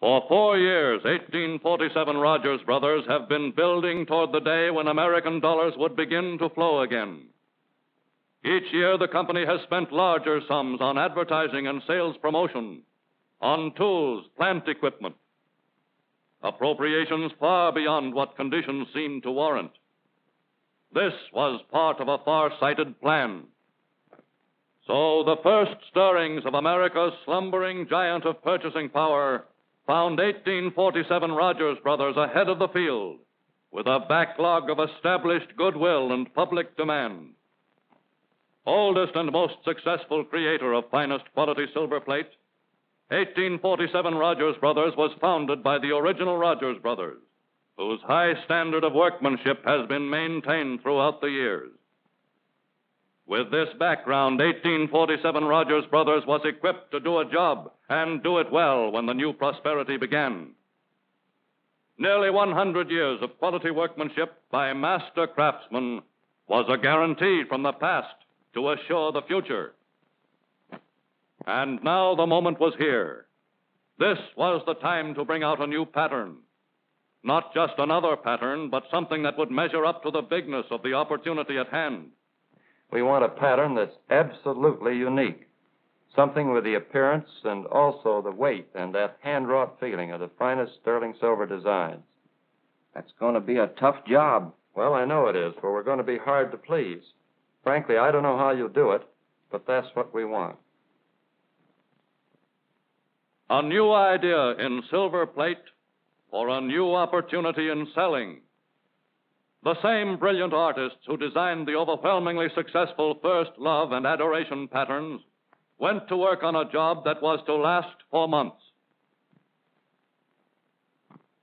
For four years, 1847 Rogers Brothers have been building toward the day when American dollars would begin to flow again. Each year, the company has spent larger sums on advertising and sales promotion, on tools, plant equipment, appropriations far beyond what conditions seemed to warrant. This was part of a far sighted plan. So the first stirrings of America's slumbering giant of purchasing power found 1847 Rogers Brothers ahead of the field with a backlog of established goodwill and public demand. Oldest and most successful creator of finest quality silver plate, 1847 Rogers Brothers was founded by the original Rogers Brothers, whose high standard of workmanship has been maintained throughout the years. With this background, 1847 Rogers Brothers was equipped to do a job and do it well when the new prosperity began. Nearly 100 years of quality workmanship by master craftsmen was a guarantee from the past to assure the future. And now the moment was here. This was the time to bring out a new pattern. Not just another pattern, but something that would measure up to the bigness of the opportunity at hand. We want a pattern that's absolutely unique. Something with the appearance and also the weight and that hand wrought feeling of the finest sterling silver designs. That's going to be a tough job. Well, I know it is, for we're going to be hard to please. Frankly, I don't know how you'll do it, but that's what we want. A new idea in silver plate for a new opportunity in selling. The same brilliant artists who designed the overwhelmingly successful First Love and Adoration patterns went to work on a job that was to last for months.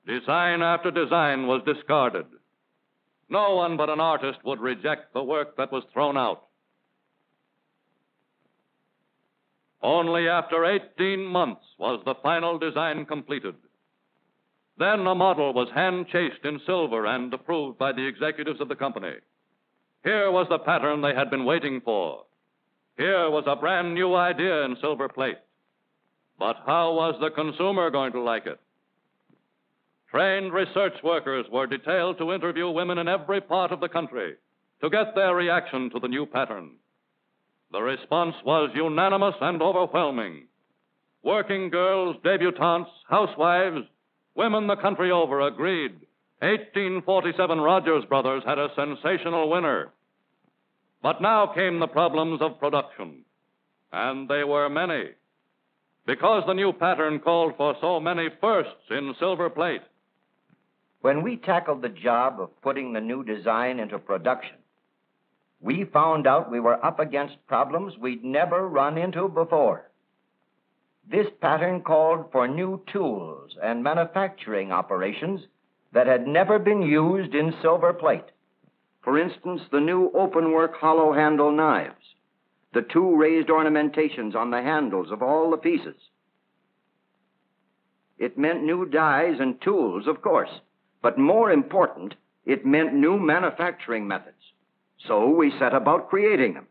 Design after design was discarded. No one but an artist would reject the work that was thrown out. Only after 18 months was the final design completed. Then a model was hand chased in silver and approved by the executives of the company. Here was the pattern they had been waiting for. Here was a brand new idea in silver plate. But how was the consumer going to like it? Trained research workers were detailed to interview women in every part of the country to get their reaction to the new pattern. The response was unanimous and overwhelming. Working girls, debutantes, housewives, Women the country over agreed. 1847 Rogers Brothers had a sensational winner. But now came the problems of production. And they were many. Because the new pattern called for so many firsts in silver plate. When we tackled the job of putting the new design into production, we found out we were up against problems we'd never run into before. This pattern called for new tools and manufacturing operations that had never been used in silver plate. For instance, the new openwork hollow handle knives, the two raised ornamentations on the handles of all the pieces. It meant new dies and tools, of course, but more important, it meant new manufacturing methods. So we set about creating them.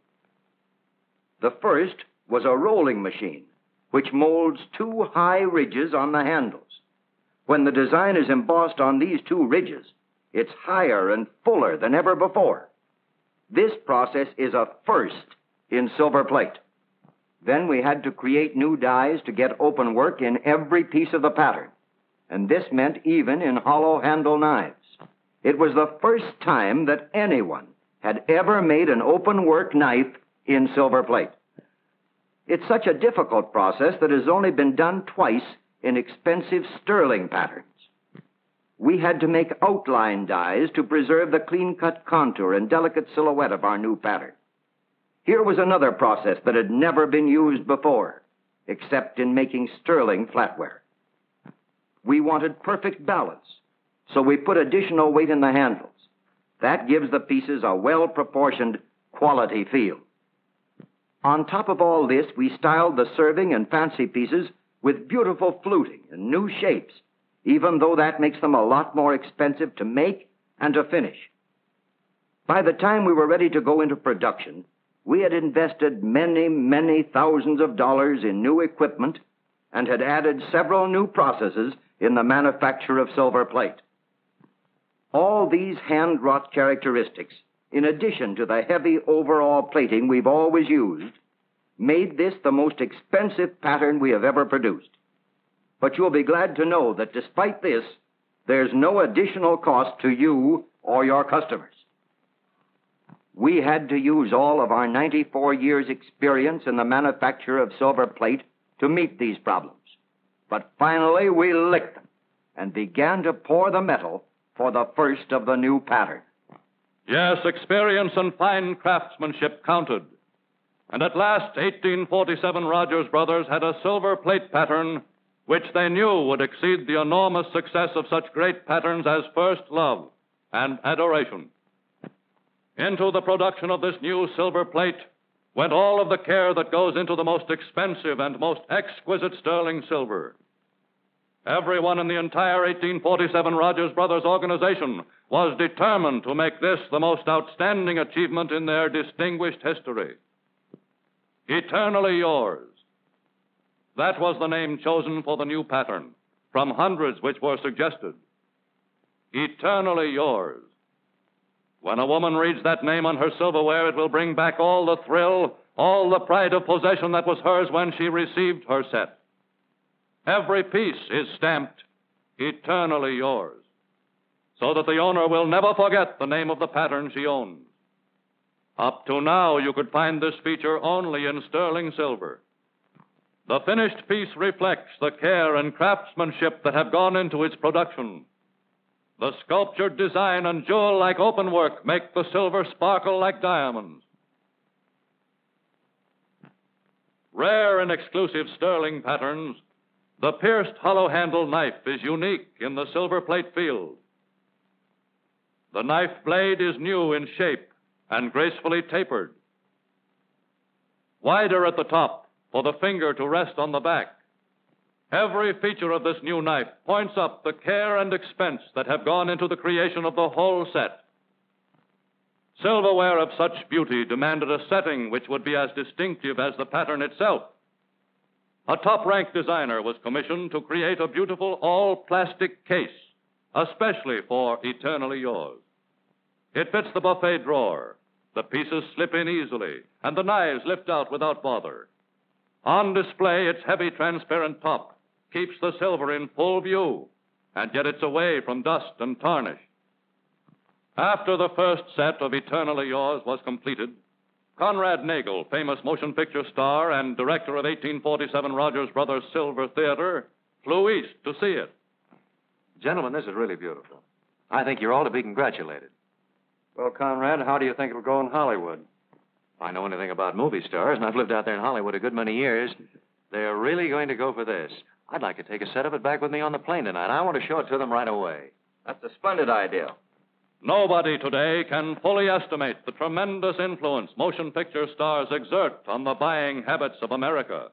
The first was a rolling machine which molds two high ridges on the handles. When the design is embossed on these two ridges, it's higher and fuller than ever before. This process is a first in silver plate. Then we had to create new dies to get open work in every piece of the pattern, and this meant even in hollow handle knives. It was the first time that anyone had ever made an open work knife in silver plate. It's such a difficult process that has only been done twice in expensive sterling patterns. We had to make outline dies to preserve the clean cut contour and delicate silhouette of our new pattern. Here was another process that had never been used before, except in making sterling flatware. We wanted perfect balance, so we put additional weight in the handles. That gives the pieces a well proportioned quality feel. On top of all this, we styled the serving and fancy pieces with beautiful fluting and new shapes, even though that makes them a lot more expensive to make and to finish. By the time we were ready to go into production, we had invested many, many thousands of dollars in new equipment and had added several new processes in the manufacture of silver plate. All these hand wrought characteristics, in addition to the heavy overall plating we've always used, made this the most expensive pattern we have ever produced. But you'll be glad to know that despite this, there's no additional cost to you or your customers. We had to use all of our 94 years' experience in the manufacture of silver plate to meet these problems. But finally, we licked them and began to pour the metal for the first of the new pattern. Yes, experience and fine craftsmanship counted. And at last, 1847 Rogers Brothers had a silver plate pattern which they knew would exceed the enormous success of such great patterns as First Love and Adoration. Into the production of this new silver plate went all of the care that goes into the most expensive and most exquisite sterling silver. Everyone in the entire 1847 Rogers Brothers organization was determined to make this the most outstanding achievement in their distinguished history. Eternally yours. That was the name chosen for the new pattern from hundreds which were suggested. Eternally yours. When a woman reads that name on her silverware, it will bring back all the thrill, all the pride of possession that was hers when she received her set. Every piece is stamped eternally yours, so that the owner will never forget the name of the pattern she owns. Up to now, you could find this feature only in sterling silver. The finished piece reflects the care and craftsmanship that have gone into its production. The sculptured design and jewel like openwork make the silver sparkle like diamonds. Rare and exclusive sterling patterns, the pierced hollow handle knife is unique in the silver plate field. The knife blade is new in shape and gracefully tapered. Wider at the top for the finger to rest on the back. Every feature of this new knife points up the care and expense that have gone into the creation of the whole set. Silverware of such beauty demanded a setting which would be as distinctive as the pattern itself. A top ranked designer was commissioned to create a beautiful all plastic case, especially for Eternally Yours. It fits the buffet drawer. The pieces slip in easily, and the knives lift out without bother. On display, its heavy transparent top keeps the silver in full view, and yet it's away from dust and tarnish. After the first set of Eternally Yours was completed, Conrad Nagel, famous motion picture star and director of 1847 Rogers Brothers Silver Theater, flew east to see it. Gentlemen, this is really beautiful. I think you're all to be congratulated. Well, Conrad, how do you think it'll go in Hollywood? If I know anything about movie stars, and I've lived out there in Hollywood a good many years, they're really going to go for this. I'd like to take a set of it back with me on the plane tonight. I want to show it to them right away. That's a splendid idea. Nobody today can fully estimate the tremendous influence motion picture stars exert on the buying habits of America.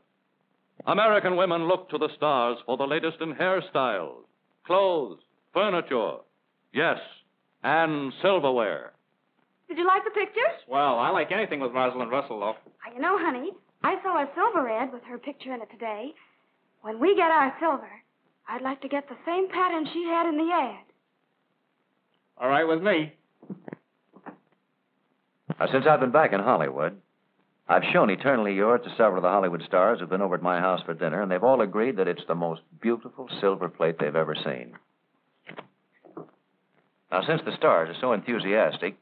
American women look to the stars for the latest in hairstyles, clothes, furniture, yes, and silverware. Did you like the pictures? Well, I like anything with Rosalind Russell, though. You know, honey, I saw a silver ad with her picture in it today. When we get our silver, I'd like to get the same pattern she had in the ad. All right with me. Now, since I've been back in Hollywood, I've shown Eternally Yours to several of the Hollywood stars who've been over at my house for dinner, and they've all agreed that it's the most beautiful silver plate they've ever seen. Now, since the stars are so enthusiastic,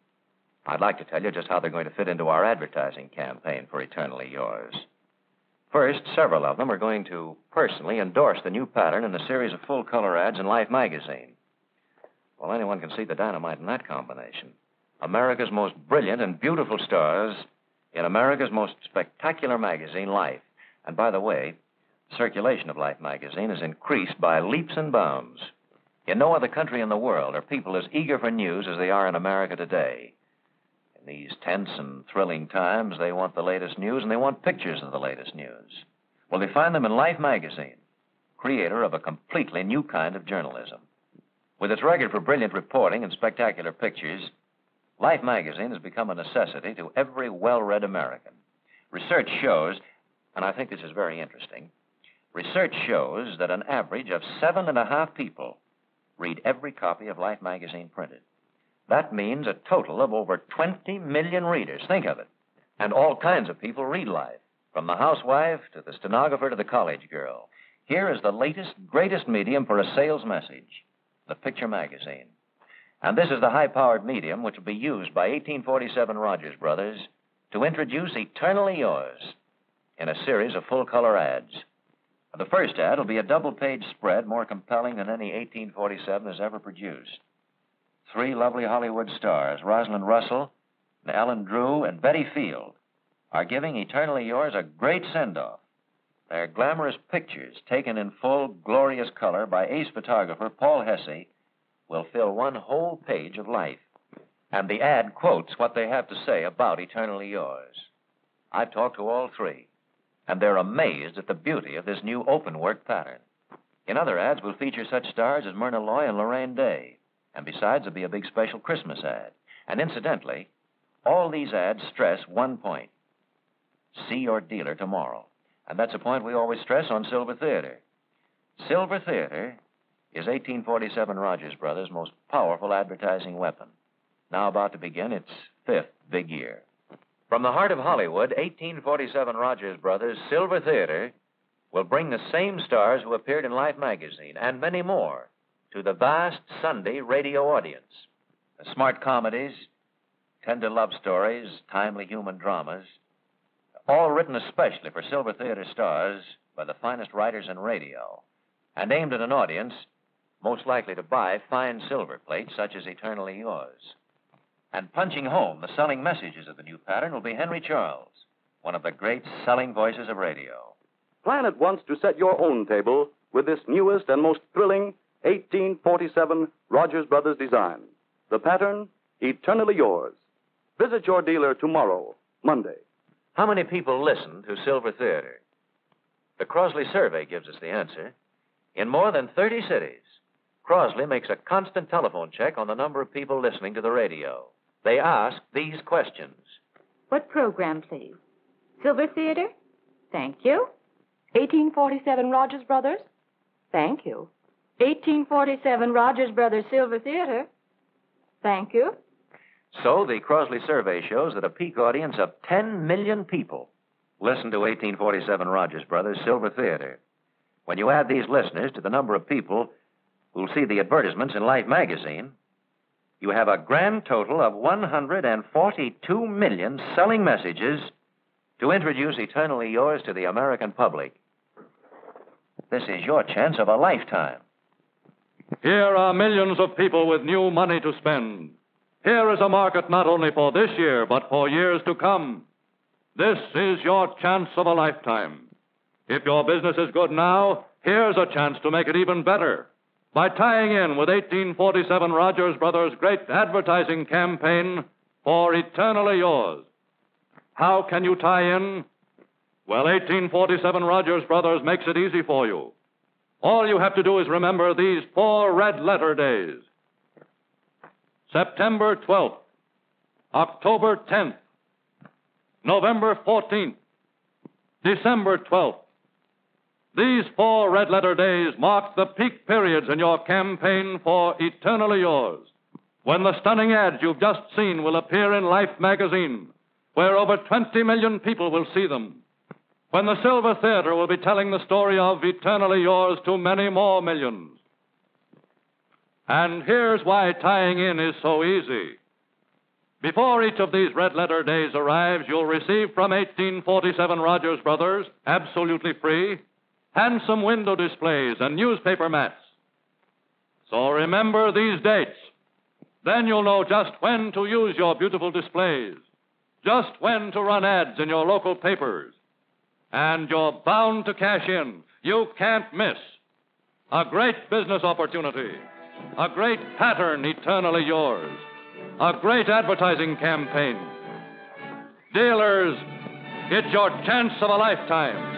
I'd like to tell you just how they're going to fit into our advertising campaign for Eternally Yours. First, several of them are going to personally endorse the new pattern in a series of full color ads in Life magazine. Well, anyone can see the dynamite in that combination. America's most brilliant and beautiful stars in America's most spectacular magazine, Life. And by the way, the circulation of Life magazine has increased by leaps and bounds. In no other country in the world are people as eager for news as they are in America today. In these tense and thrilling times, they want the latest news and they want pictures of the latest news. Well, they find them in Life magazine, creator of a completely new kind of journalism. With its record for brilliant reporting and spectacular pictures, Life magazine has become a necessity to every well read American. Research shows, and I think this is very interesting, Research shows that an average of seven and a half people read every copy of Life magazine printed. That means a total of over 20 million readers. Think of it. And all kinds of people read Life, from the housewife to the stenographer to the college girl. Here is the latest, greatest medium for a sales message the picture magazine. And this is the high powered medium which will be used by 1847 Rogers Brothers to introduce Eternally Yours in a series of full color ads. The first ad will be a double page spread more compelling than any 1847 has ever produced. Three lovely Hollywood stars, Rosalind Russell, Ellen Drew, and Betty Field, are giving Eternally Yours a great send off. Their glamorous pictures, taken in full, glorious color by ace photographer Paul Hesse, will fill one whole page of life. And the ad quotes what they have to say about Eternally Yours. I've talked to all three, and they're amazed at the beauty of this new open work pattern. In other ads, we'll feature such stars as Myrna Loy and Laraine Day. And besides, there'll be a big special Christmas ad. And incidentally, all these ads stress one point see your dealer tomorrow. And that's a point we always stress on Silver Theater. Silver Theater is 1847 Rogers Brothers' most powerful advertising weapon. Now about to begin its fifth big year. From the heart of Hollywood, 1847 Rogers Brothers' Silver Theater will bring the same stars who appeared in Life magazine and many more to the vast Sunday radio audience. The smart comedies, tender love stories, timely human dramas, all written especially for Silver Theater stars by the finest writers in radio, and aimed at an audience most likely to buy fine silver plates such as Eternally Yours. And punching home the selling messages of the new pattern will be Henry Charles, one of the great selling voices of radio. Plan at once to set your own table with this newest and most thrilling 1847 Rogers Brothers design. The pattern, Eternally Yours. Visit your dealer tomorrow, Monday. How many people listen to Silver Theater? The Crossley survey gives us the answer. In more than 30 cities, Crossley makes a constant telephone check on the number of people listening to the radio. They ask these questions What program, please? Silver Theater? Thank you. 1847 Rogers Brothers? Thank you. 1847 Rogers Brothers Silver Theater? Thank you. So the Crossley survey shows that a peak audience of 10 million people listen to 1847 Rogers Brothers Silver Theater. When you add these listeners to the number of people who'll see the advertisements in Life magazine, you have a grand total of 142 million selling messages to introduce Eternally Yours to the American public. This is your chance of a lifetime. Here are millions of people with new money to spend. Here is a market not only for this year, but for years to come. This is your chance of a lifetime. If your business is good now, here's a chance to make it even better by tying in with 1847 Rogers Brothers' great advertising campaign for Eternally Yours. How can you tie in? Well, 1847 Rogers Brothers makes it easy for you. All you have to do is remember these four red letter days September 12th, October 10th, November 14th, December 12th. These four red letter days mark the peak periods in your campaign for Eternally Yours, when the stunning ads you've just seen will appear in Life magazine, where over 20 million people will see them. When the Silver Theater will be telling the story of Eternally Yours to many more millions. And here's why tying in is so easy. Before each of these red letter days arrives, you'll receive from 1847 Rogers Brothers, absolutely free, handsome window displays and newspaper mats. So remember these dates. Then you'll know just when to use your beautiful displays, just when to run ads in your local papers. And you're bound to cash in. You can't miss. A great business opportunity. A great pattern eternally yours. A great advertising campaign. Dealers, it's your chance of a lifetime.